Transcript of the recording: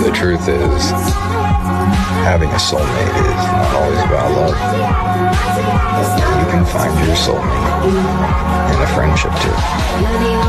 The truth is, having a soulmate is not always about love. You can find your soulmate in a friendship too.